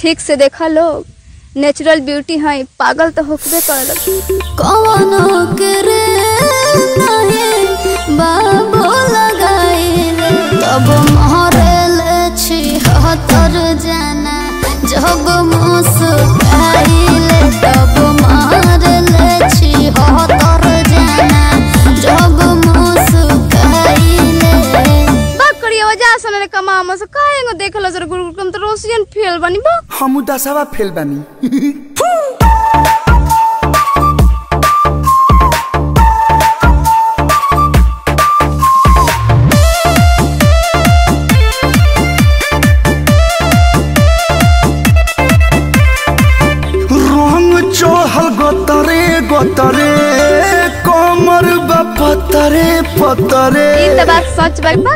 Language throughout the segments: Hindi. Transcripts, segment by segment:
ठीक से देखा लोग नेचुरल ब्यूटी है पागल तो होकबे कर बा करिया वजह से ने कमा में से काहे गो देखलो सर गुरु कम तो रोशियन फेल बनी बा। हम दसवा फेल बानी। रंग चढ़ल गोतरे गोतरे कमर बा पतरे पतरे। ई त बात सच बा बा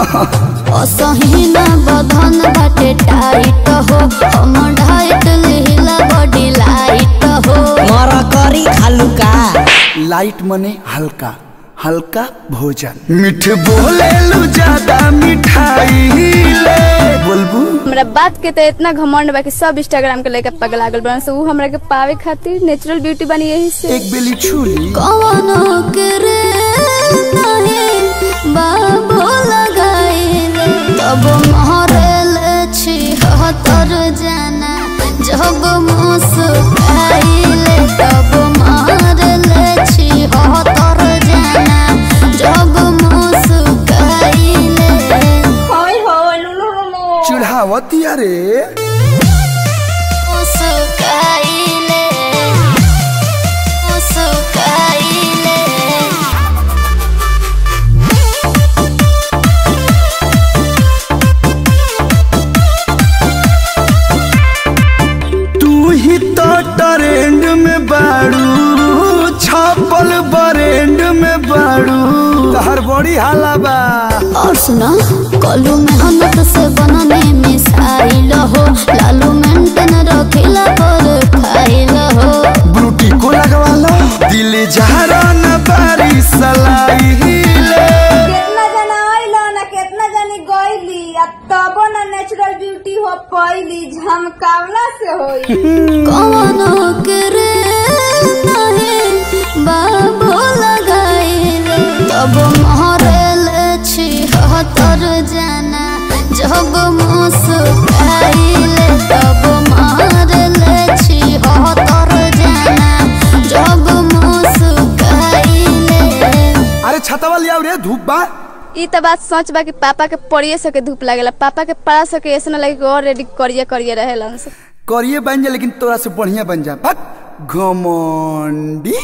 असहिना बधन बाटे टाइट हो। हम ढाइट लिहिला बॉडी लाइट हो। मर करी खालू का लाइट मने हल्का। हल्का भोजन। मीठ बोले लू ज़्यादा मिठाई ले। बोलबू। हमरा बात के तो इतना घमंड बा कि सब इंस्टाग्राम के लेके पगला गल बन से ऊ हमरा के पावे खातिर नेचुरल ब्यूटी बनी यही से। एक बेली छूली। कवनो करे नहीं बाबो तब महरेले छी हतर जाना जब मुस्काइले तब महरेले छी हतर जाना जब मुस्काइले चिढ़ावती अरे तहर बड़ी हाला बा और सुना कलू मेहनत से बनने मिसाइल हो। लालू मेंटेन रखिला पर खाइल हो। ब्रूटी को लगवा लो दिल जहरा न बारी सलाई ले केतना जना आइलो ना केतना जनी गइली। आ तबो ना नेचुरल ब्यूटी हो पइली झमकावला से होई। कवनो करे हतर जाना जब मुस्काइले तब महरेले छी हतर जाना जब मुस्काइले। अरे छतवा लिया रे धूप बा। ई त बात सच बा कि पापा के पड़िए सके धूप लागेला पापा के पड़ा सके ऐसा ना लगे और रेडी करिए करिए रहेलन। करिए बन जा लेकिन तोरा से बढ़िया बन जा। घमंडी।